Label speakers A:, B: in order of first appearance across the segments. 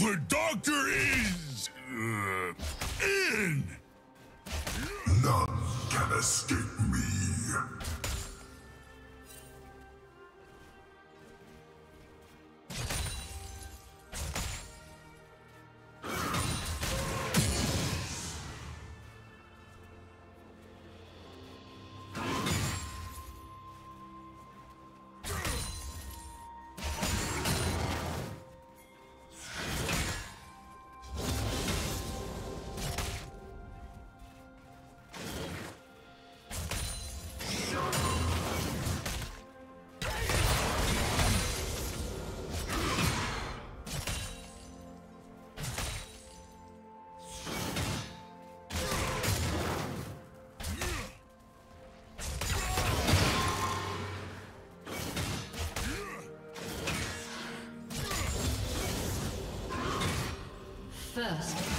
A: The doctor is... Uh, in!
B: None can escape me.
C: First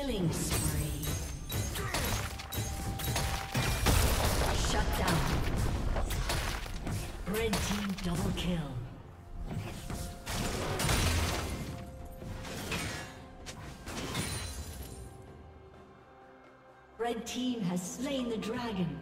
C: Killing spree. Shut down. Red team double kill. Red team has slain the dragon.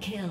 C: Kill.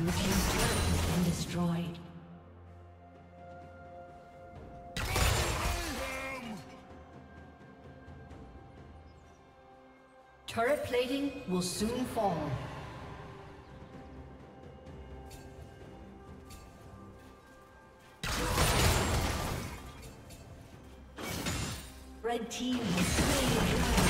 C: Blue team's turret has been destroyed. Turret plating will soon fall. Red team has slain the dragon.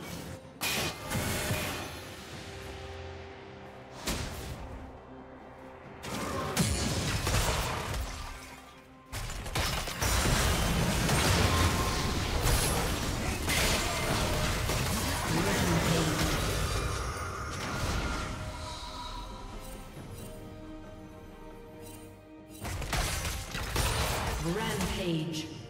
C: Rampage.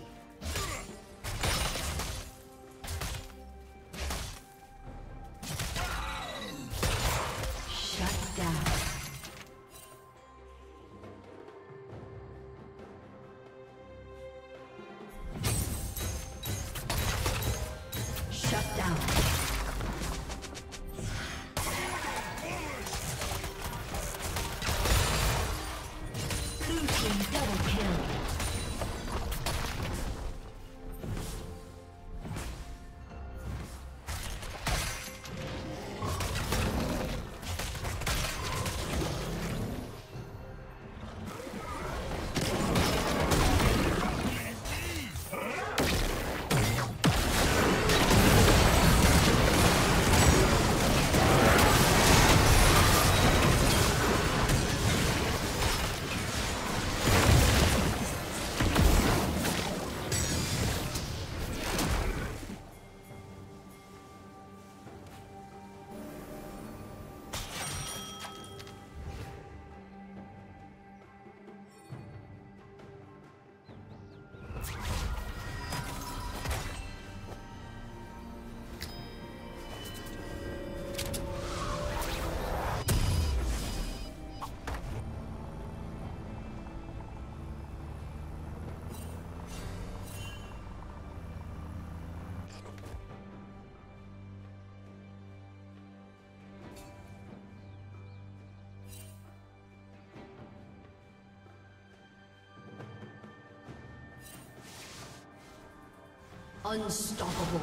C: Unstoppable.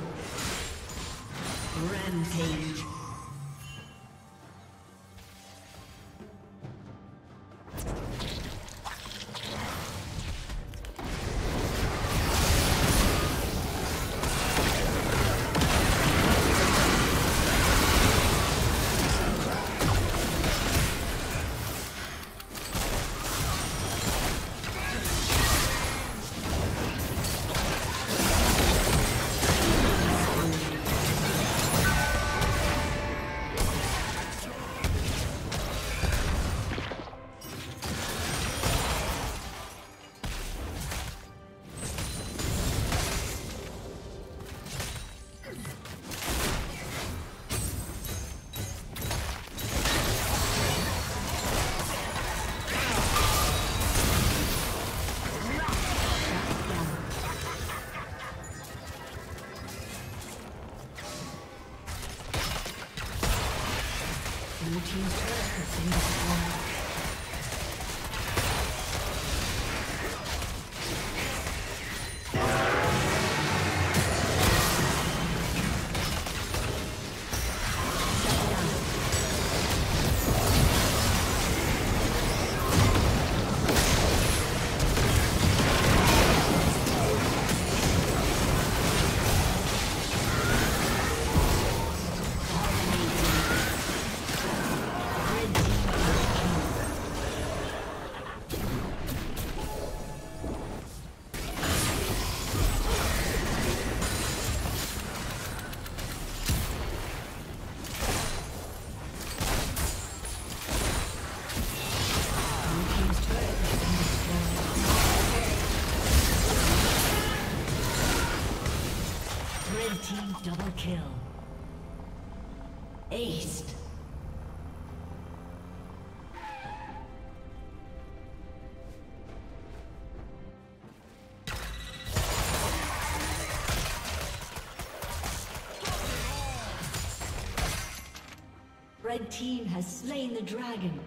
C: Rampage. Kill. Aced. Red team has slain the dragon.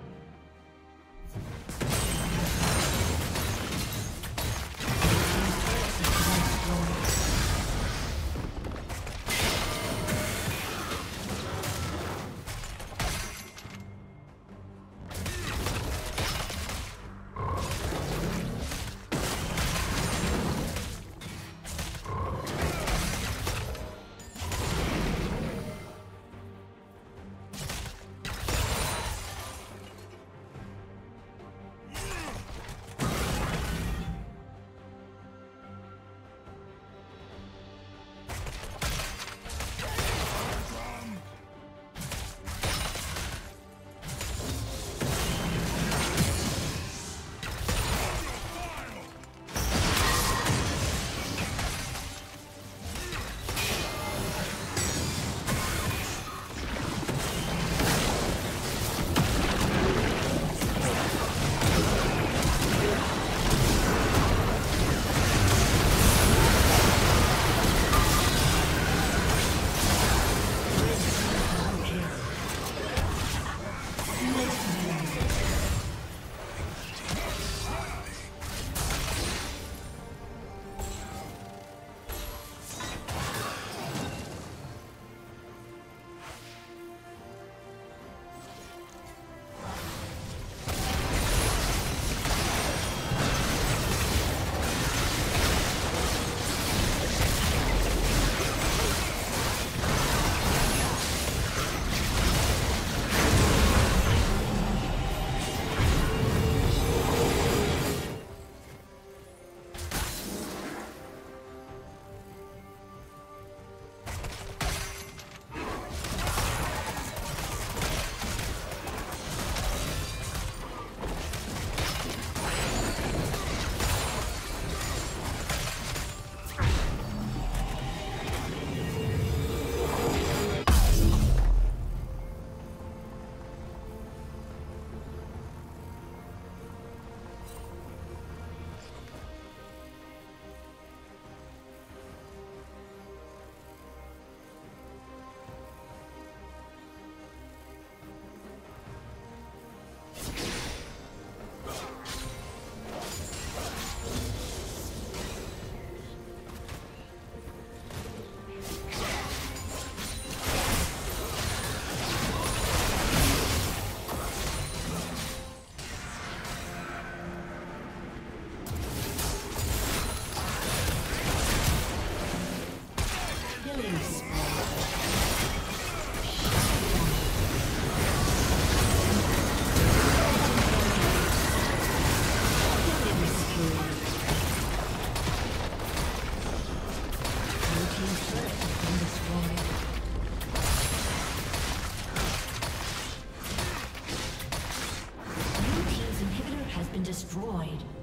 C: Destroyed.